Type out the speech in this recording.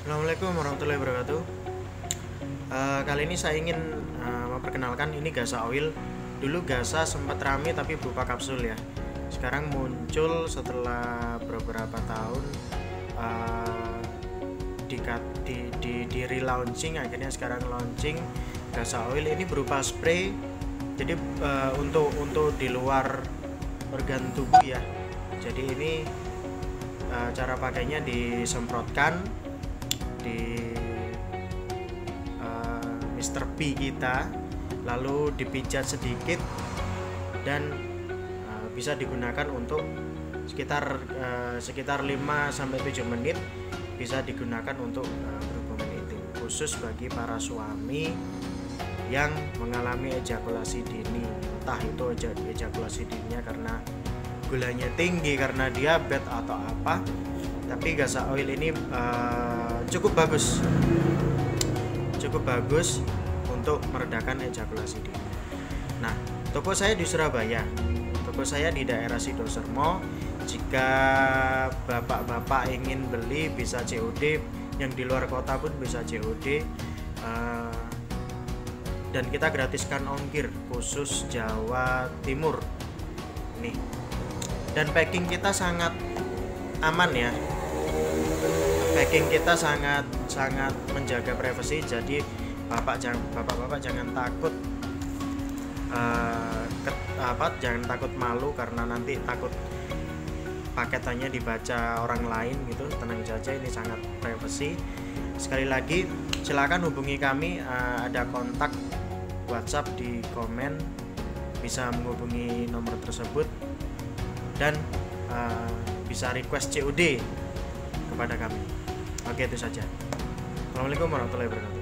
Assalamualaikum warahmatullahi wabarakatuh. Eh, kali ini saya ingin eh, memperkenalkan ini Gasa Oil. Dulu Gasa sempat rame tapi berupa kapsul ya. Sekarang muncul setelah beberapa tahun eh, di, di, di, di relaunching akhirnya sekarang launching Gasa Oil ini berupa spray. Jadi eh, untuk untuk di luar organ tubuh ya. Jadi ini cara pakainya disemprotkan di uh, Mr. P kita lalu dipijat sedikit dan uh, bisa digunakan untuk sekitar uh, sekitar 5 sampai 7 menit bisa digunakan untuk uh, berhubungan intim khusus bagi para suami yang mengalami ejakulasi dini entah itu ejakulasi dininya karena gulanya tinggi karena diabetes atau apa tapi gasa oil ini uh, cukup bagus. Cukup bagus untuk meredakan ejakulasi dini nah toko saya di Surabaya. Toko saya di daerah Sidosermo. Jika bapak-bapak ingin beli bisa COD yang di luar kota pun bisa COD uh, dan kita gratiskan ongkir khusus Jawa Timur. Nih. Dan packing kita sangat aman ya packing kita sangat sangat menjaga privasi jadi bapak jangan bapak-bapak jangan takut uh, ke, apa jangan takut malu karena nanti takut paketannya dibaca orang lain gitu tenang saja ini sangat privasi sekali lagi silakan hubungi kami uh, ada kontak WhatsApp di komen bisa menghubungi nomor tersebut dan uh, bisa request COD kepada kami. Oke itu saja. Assalamualaikum warahmatullahi wabarakatuh.